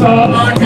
God.